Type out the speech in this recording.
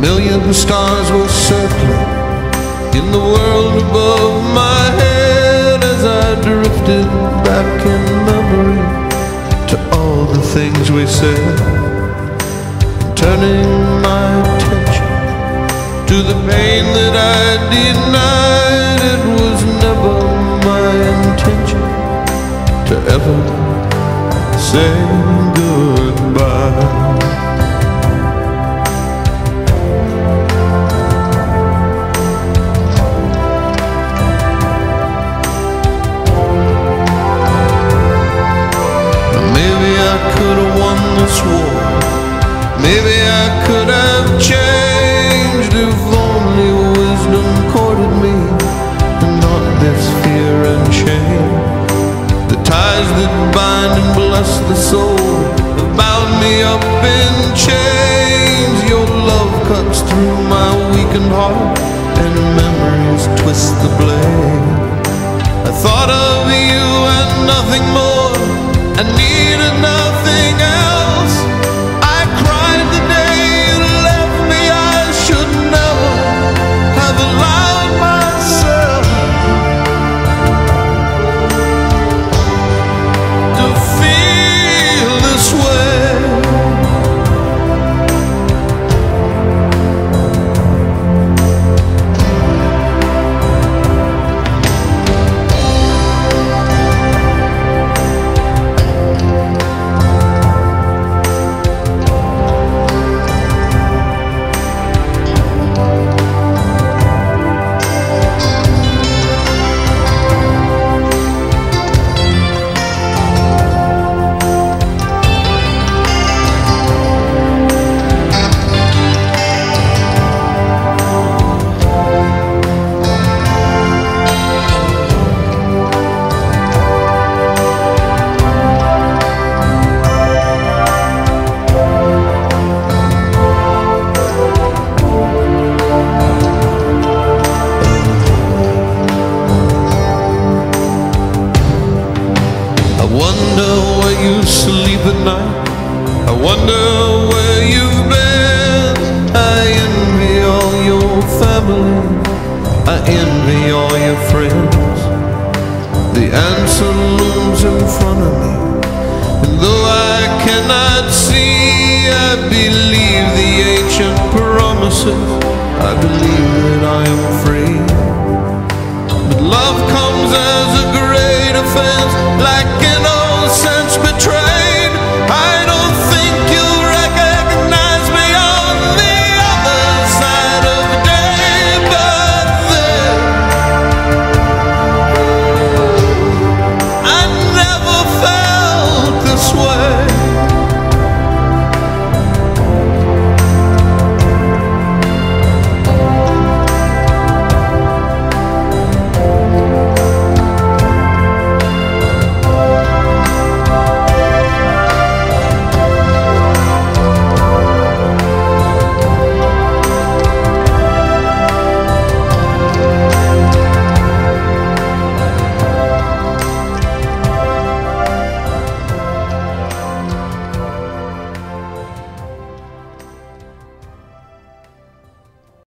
million stars were circling in the world above my head as I drifted back in memory to all the things we said, turning my attention to the pain that I denied. It was never my intention to ever say war. Maybe I could have changed if only wisdom courted me and not this fear and shame. The ties that bind and bless the soul have bound me up in chains. Your love cuts through my weakened heart and memories twist the blade. I thought of you and nothing more. I needed night. I wonder where you've been. I envy all your family. I envy all your friends. The answer looms in front of me. And though I cannot see, I believe the ancient promises. I believe that I am free. But love comes as a great offense,